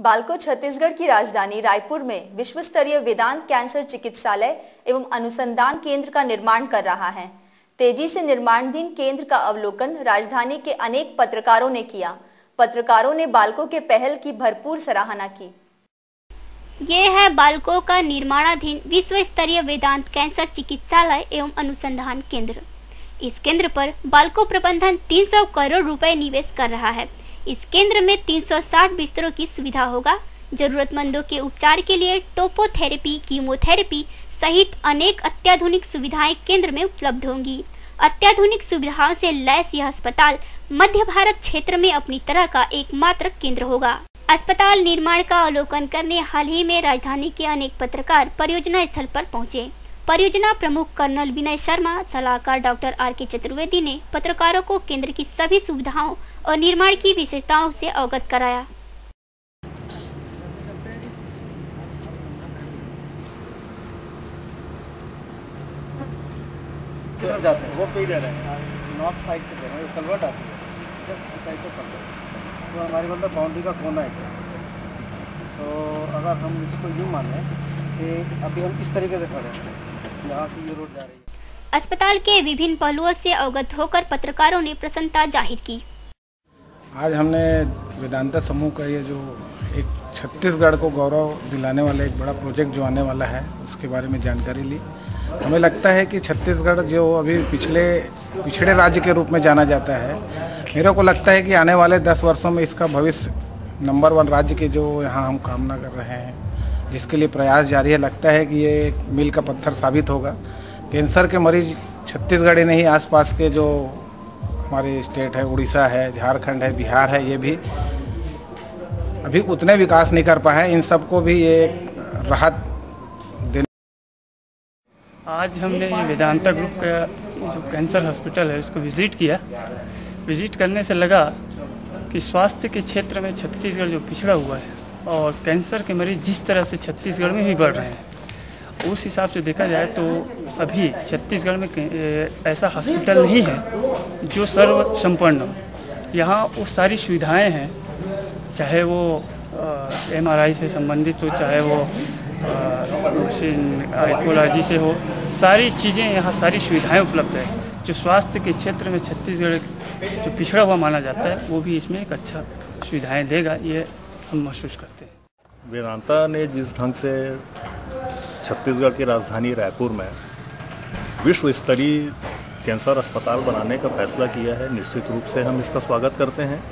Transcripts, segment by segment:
बालको छत्तीसगढ़ की राजधानी रायपुर में विश्व स्तरीय वेदांत कैंसर चिकित्सालय एवं अनुसंधान केंद्र का निर्माण कर रहा है। तेज़ी से निर्माणाधीन केंद्र का अवलोकन राजधानी के अनेक पत्रकारों ने किया। पत्रकारों ने बालको के पहल की भरपूर सराहना की। ये है बालकों का निर्माणाधीन विश्व स्तरीय वेदांत कैंसर चिकित्सालय एवं अनुसंधान केंद्र। इस केंद्र पर बालको प्रबंधन 300 करोड़ रुपए निवेश कर रहा है। इस केंद्र में 360 बिस्तरों की सुविधा होगा। जरूरतमंदों के उपचार के लिए टोपोथेरेपी, कीमोथेरेपी सहित अनेक अत्याधुनिक सुविधाएँ केंद्र में उपलब्ध होंगी। अत्याधुनिक सुविधाओं से लैस यह अस्पताल मध्य भारत क्षेत्र में अपनी तरह का एकमात्र केंद्र होगा। अस्पताल निर्माण का अवलोकन करने हाल ही में राजधानी के अनेक पत्रकार परियोजना स्थल पर पहुँचे। परियोजना प्रमुख कर्नल विनय शर्मा, सलाहकार डॉक्टर आर के चतुर्वेदी ने पत्रकारों को केंद्र की सभी सुविधाओं और निर्माण की विशेषताओं से अवगत कराया। जाते हैं? वो पे रहे हैं। नॉर्थ साइड से दे रहे हैं। कलवर्ट आती है। जस्ट साइड पे कलवर्ट तो हमारी मतलब बाउंड्री का कोना है। तो अगर हम इसको यूँ माने कि अभी हम इस तरीके से खड़े हैं। यहाँ से ये रोड जा रही है। अस्पताल के विभिन्न पहलुओं से अवगत होकर पत्रकारों ने प्रसन्नता ज़ाहिर की। आज हमने वेदांता समूह का ये जो एक छत्तीसगढ़ को गौरव दिलाने वाला एक बड़ा प्रोजेक्ट जो आने वाला है, उसके बारे में जानकारी ली। हमें लगता है कि छत्तीसगढ़ जो अभी पिछले, पिछड़े राज्य के रूप में जाना जाता है, मेरे को लगता है कि आने वाले दस वर्षों में इसका भविष्य नंबर वन राज्य के जो यहाँ हम कामना कर रहे हैं, जिसके लिए प्रयास जारी है, लगता है कि ये मील का पत्थर साबित होगा। कैंसर के मरीज़ छत्तीसगढ़ ही नहीं, आसपास के जो हमारे स्टेट है, उड़ीसा है, झारखंड है, बिहार है, ये भी अभी उतने विकास नहीं कर पाए इन सबको भी ये राहत देने आज हमने वेदांता ग्रुप का जो कैंसर हॉस्पिटल है, उसको विज़िट किया। विज़िट करने से लगा कि स्वास्थ्य के क्षेत्र में छत्तीसगढ़ जो पिछड़ा हुआ है और कैंसर के मरीज़ जिस तरह से छत्तीसगढ़ में भी बढ़ रहे हैं, उस हिसाब से देखा जाए तो अभी छत्तीसगढ़ में ऐसा हॉस्पिटल नहीं है। जो सर्व संपन्न। यहाँ वो सारी सुविधाएँ हैं, चाहे वो एमआरआई से संबंधित हो, चाहे वो मशीन से हो, सारी चीज़ें यहाँ सारी सुविधाएँ उपलब्ध है। जो स्वास्थ्य के क्षेत्र में छत्तीसगढ़ जो पिछड़ा हुआ माना जाता है, वो भी इसमें एक अच्छा सुविधाएँ देगा, ये हम महसूस करते हैं। वेदांता ने जिस ढंग से छत्तीसगढ़ की राजधानी रायपुर में विश्व स्तरीय कैंसर अस्पताल बनाने का फैसला किया है। निश्चित रूप से हम इसका स्वागत करते हैं।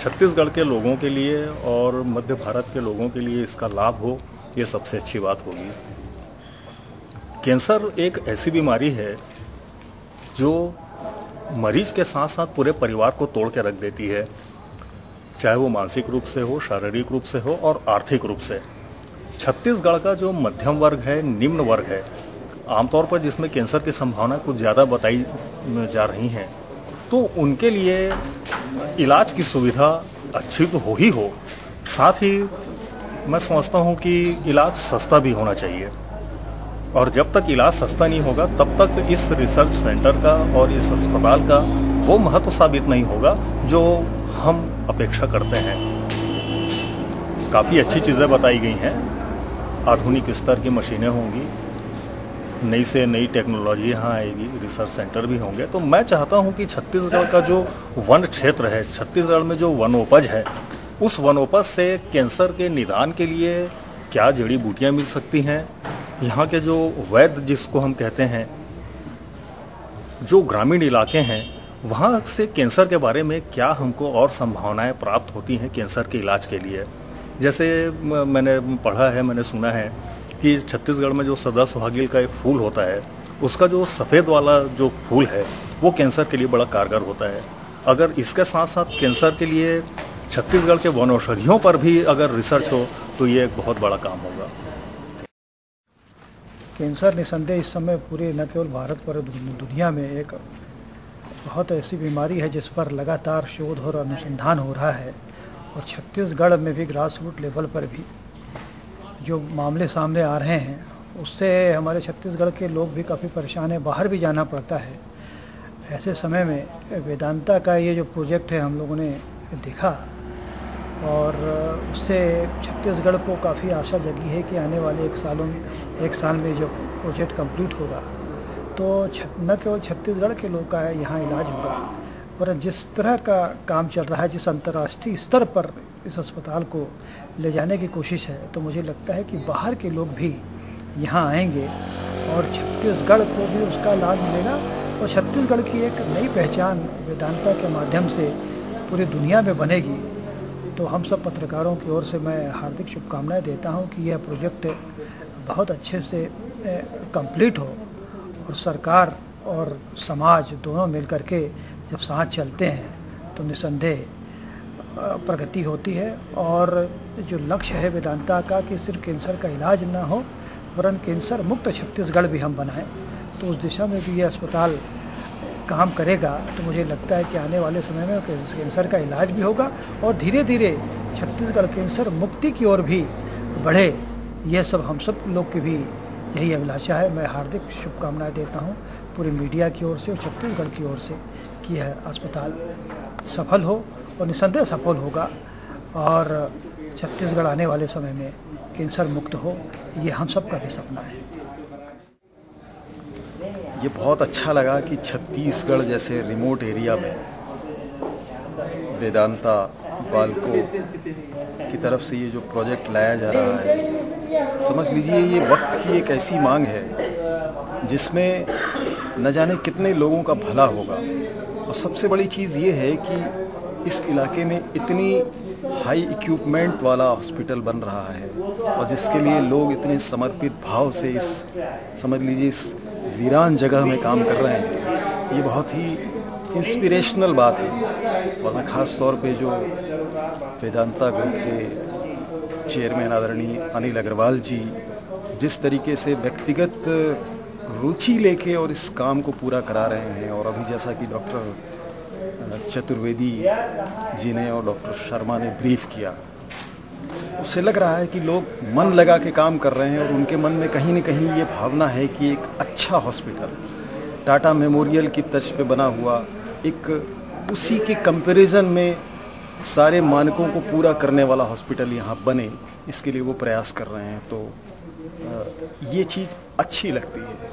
छत्तीसगढ़ के लोगों के लिए और मध्य भारत के लोगों के लिए इसका लाभ हो, ये सबसे अच्छी बात होगी। कैंसर एक ऐसी बीमारी है जो मरीज़ के साथ साथ पूरे परिवार को तोड़ के रख देती है। चाहे वो मानसिक रूप से हो, शारीरिक रूप से हो और आर्थिक रूप से। छत्तीसगढ़ का जो मध्यम वर्ग है, निम्न वर्ग है आमतौर पर जिसमें कैंसर की संभावना कुछ ज़्यादा बताई जा रही हैं तो उनके लिए इलाज की सुविधा अच्छी तो हो ही हो। साथ ही मैं समझता हूँ कि इलाज सस्ता भी होना चाहिए। और जब तक इलाज सस्ता नहीं होगा, तब तक इस रिसर्च सेंटर का और इस अस्पताल का वो महत्व साबित नहीं होगा जो हम अपेक्षा करते हैं। काफ़ी अच्छी चीज़ें बताई गई हैं। आधुनिक स्तर की मशीनें होंगी नई से नई टेक्नोलॉजी यहाँ आएगी रिसर्च सेंटर भी होंगे। तो मैं चाहता हूँ कि छत्तीसगढ़ का जो वन क्षेत्र है, छत्तीसगढ़ में जो वनोपज है, उस वनोपज से कैंसर के निदान के लिए क्या जड़ी बूटियाँ मिल सकती हैं? यहाँ के जो वैद्य, जिसको हम कहते हैं, जो ग्रामीण इलाके हैं, वहाँ से कैंसर के बारे में क्या हमको और संभावनाएँ प्राप्त होती हैं कैंसर के इलाज के लिए? जैसे मैंने पढ़ा है, मैंने सुना है कि छत्तीसगढ़ में जो सदा सुहागिल का एक फूल होता है, उसका जो सफ़ेद वाला जो फूल है, वो कैंसर के लिए बड़ा कारगर होता है। अगर इसके साथ साथ कैंसर के लिए छत्तीसगढ़ के वन औषधियों पर भी अगर रिसर्च हो तो ये एक बहुत बड़ा काम होगा। कैंसर निसंदेह इस समय पूरे न केवल भारत, पर दुनिया में एक बहुत ऐसी बीमारी है, जिस पर लगातार शोध और अनुसंधान हो रहा है। और छत्तीसगढ़ में भी ग्रास रूट लेवल पर भी जो मामले सामने आ रहे हैं, उससे हमारे छत्तीसगढ़ के लोग भी काफ़ी परेशान हैं। बाहर भी जाना पड़ता है। ऐसे समय में वेदांता का ये जो प्रोजेक्ट है, हम लोगों ने देखा और उससे छत्तीसगढ़ को काफ़ी आशा जगी है कि आने वाले एक सालों में एक साल में जब प्रोजेक्ट कंप्लीट होगा तो न केवल छत्तीसगढ़ के लोग का यहाँ इलाज होगा, पर जिस तरह का काम चल रहा है, जिस अंतर्राष्ट्रीय स्तर पर इस अस्पताल को ले जाने की कोशिश है तो मुझे लगता है कि बाहर के लोग भी यहाँ आएँगे और छत्तीसगढ़ को भी उसका लाभ मिलेगा और छत्तीसगढ़ की एक नई पहचान वेदांता के माध्यम से पूरी दुनिया में बनेगी। तो हम सब पत्रकारों की ओर से मैं हार्दिक शुभकामनाएँ देता हूँ कि यह प्रोजेक्ट बहुत अच्छे से कंप्लीट हो और सरकार और समाज दोनों मिल के जब साथ चलते हैं तो निसंदेह प्रगति होती है और जो लक्ष्य है वेदांता का कि सिर्फ़ कैंसर का इलाज ना हो, वरन कैंसर मुक्त छत्तीसगढ़ भी हम बनाएँ। तो उस दिशा में भी ये अस्पताल काम करेगा तो मुझे लगता है कि आने वाले समय में कैंसर का इलाज भी होगा और धीरे धीरे छत्तीसगढ़ कैंसर मुक्ति की ओर भी बढ़े। यह सब हम सब लोग की भी यही अभिलाषा है। मैं हार्दिक शुभकामनाएँ देता हूँ पूरी मीडिया की ओर से और छत्तीसगढ़ की ओर से कि यह अस्पताल सफल हो। और निसंदेह सफल होगा और छत्तीसगढ़ आने वाले समय में कैंसर मुक्त हो, ये हम सब का भी सपना है। ये बहुत अच्छा लगा कि छत्तीसगढ़ जैसे रिमोट एरिया में वेदांता बालको की तरफ़ से ये जो प्रोजेक्ट लाया जा रहा है, समझ लीजिए ये वक्त की एक ऐसी मांग है जिसमें न जाने कितने लोगों का भला होगा। और सबसे बड़ी चीज़ ये है कि इस इलाके में इतनी हाई इक्विपमेंट वाला हॉस्पिटल बन रहा है और जिसके लिए लोग इतने समर्पित भाव से इस, समझ लीजिए इस वीरान जगह में काम कर रहे हैं। ये बहुत ही इंस्पिरेशनल बात है। और मैं ख़ास तौर पे जो वेदांता ग्रुप के चेयरमैन आदरणीय अनिल अग्रवाल जी, जिस तरीके से व्यक्तिगत रुचि लेके और इस काम को पूरा करा रहे हैं, और अभी जैसा कि डॉक्टर चतुर्वेदी जी ने और डॉक्टर शर्मा ने ब्रीफ किया। उससे लग रहा है कि लोग मन लगा के काम कर रहे हैं और उनके मन में कहीं ना कहीं ये भावना है कि एक अच्छा हॉस्पिटल टाटा मेमोरियल की तर्ज पे बना हुआ एक उसी के कंपैरिजन में सारे मानकों को पूरा करने वाला हॉस्पिटल यहाँ बने इसके लिए वो प्रयास कर रहे हैं। तो ये चीज़ अच्छी लगती है।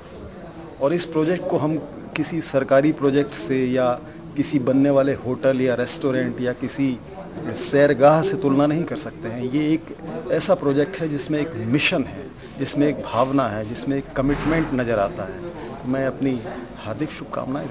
और इस प्रोजेक्ट को हम किसी सरकारी प्रोजेक्ट से या किसी बनने वाले होटल या रेस्टोरेंट या किसी सैरगाह से तुलना नहीं कर सकते हैं। ये एक ऐसा प्रोजेक्ट है जिसमें एक मिशन है, जिसमें एक भावना है, जिसमें एक कमिटमेंट नज़र आता है। तो मैं अपनी हार्दिक शुभकामनाएँ